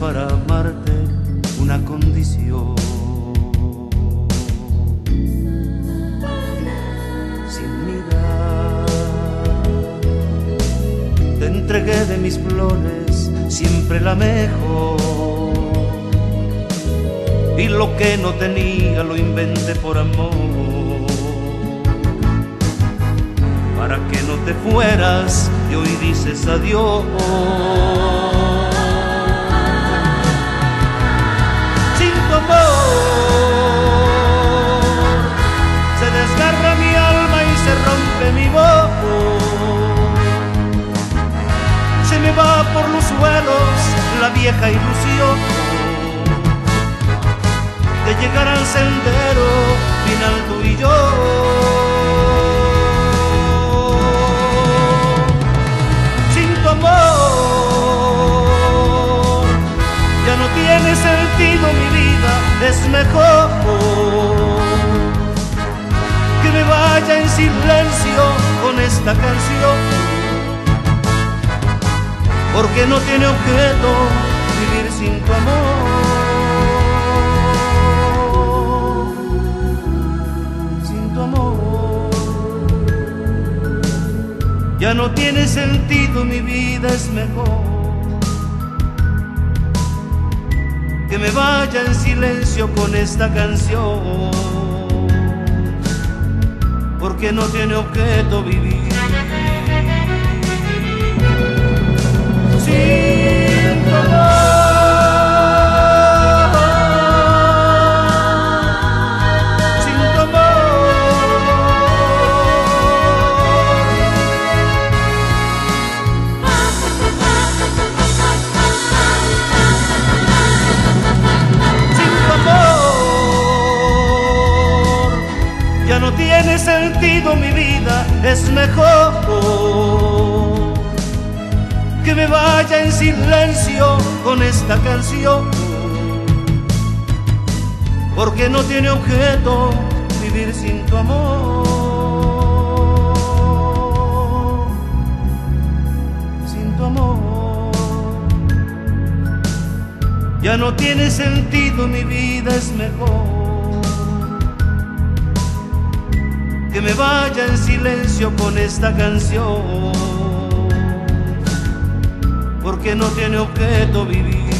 para amarte una condición. Sin mirar, te entregué de mis flores siempre la mejor. Y lo que no tenía lo inventé por amor. Para que no te fueras y hoy dices adiós. Se rompe mi voz. Se me va por los suelos la vieja ilusión de llegar al sendero final tú y yo. Silencio con esta canción, porque no tiene objeto vivir sin tu amor. Sin tu amor. Ya no tiene sentido mi vida, es mejor. Que me vaya en silencio con esta canción, porque no tiene objeto vivir. Sin Ya no tiene sentido mi vida, es mejor que me vaya en silencio con esta canción. Porque no tiene objeto vivir sin tu amor. Sin tu amor. Ya no tiene sentido mi vida, es mejor que me vaya en silencio con esta canción, porque no tiene objeto vivir.